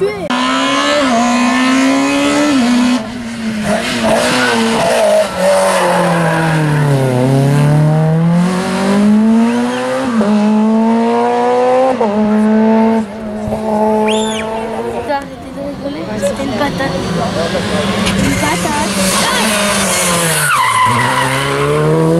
Rigoler. C'était une patate. Une patate. Oui.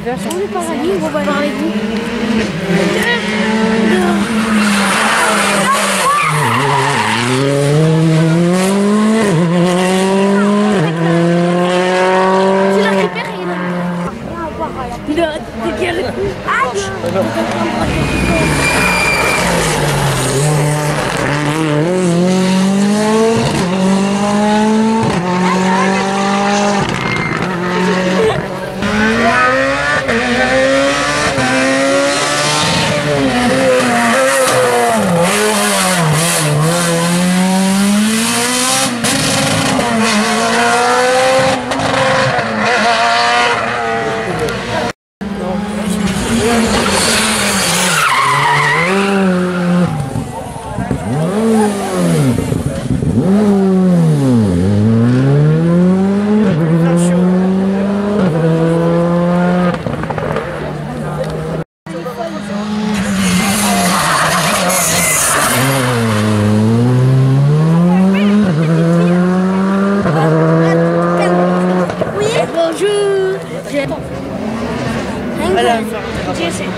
version. On est par la ligne, on va voir avec vous. Dégale. Jason,